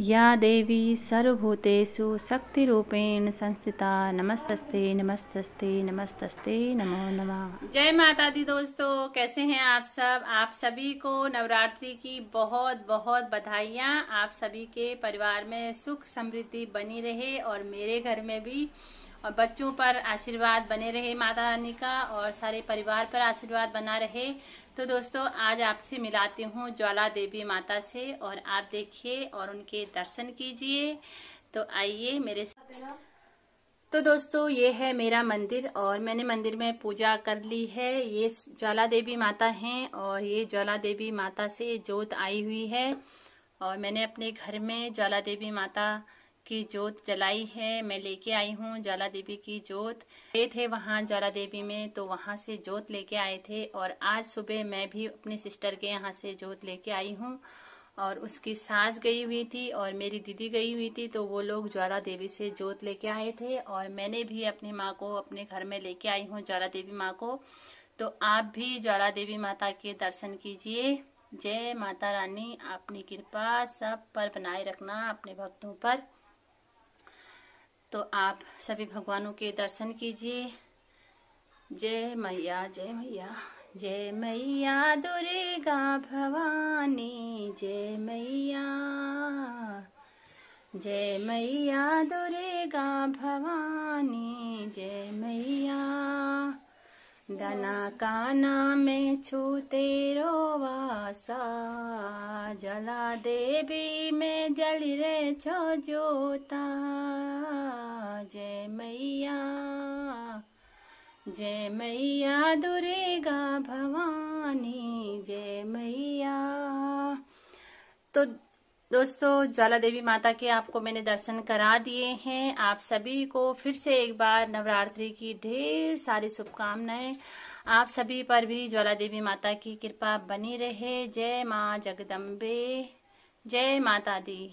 या देवी सर्वभूतेषु शक्तिरूपेण संस्थिता, नमस्तस्ते नमस्तस्ते नमस्तस्ते, नमो नमः। जय माता दी दोस्तों, कैसे हैं आप सब? आप सभी को नवरात्रि की बहुत बहुत बधाइयाँ। आप सभी के परिवार में सुख समृद्धि बनी रहे और मेरे घर में भी और बच्चों पर आशीर्वाद बने रहे माता रानी का और सारे परिवार पर आशीर्वाद बना रहे। तो दोस्तों, आज आपसे मिलाती हूँ ज्वाला देवी माता से और आप देखिए और उनके दर्शन कीजिए। तो आइए मेरे तो दोस्तों, ये है मेरा मंदिर और मैंने मंदिर में पूजा कर ली है। ये ज्वाला देवी माता हैं और ये ज्वाला देवी माता से जोत आई हुई है और मैंने अपने घर में ज्वाला देवी माता की जोत जलाई है, मैं लेके आई हूँ ज्वाला देवी की जोत। गए थे वहाँ ज्वाला देवी में तो वहाँ से जोत लेके आए थे और आज सुबह मैं भी अपनी सिस्टर के यहाँ से जोत लेके आई हूँ और उसकी सास गई हुई थी और मेरी दीदी गई हुई थी तो वो लोग ज्वाला देवी से जोत लेके आए थे और मैंने भी अपनी माँ को अपने घर में लेके आई हूँ, ज्वाला देवी माँ को। तो आप भी ज्वाला देवी माता के दर्शन कीजिए। जय माता रानी, अपनी कृपा सब पर बनाए रखना अपने भक्तों पर। तो आप सभी भगवानों के दर्शन कीजिए। जय मैया जय मैया जय मैया दुर्गा भवानी, जय मैया जय मैया दुर्गा भवानी, जय मैया। डना काना में छू तेरो वासा जला देवी में जल रे छो जोता जय मैया दुर्गा भवानी, जय मैया। तो दोस्तों ज्वाला देवी माता के आपको मैंने दर्शन करा दिए हैं। आप सभी को फिर से एक बार नवरात्रि की ढेर सारी शुभकामनाएँ। आप सभी पर भी ज्वाला देवी माता की कृपा बनी रहे। जय माँ जगदम्बे, जय माता दी।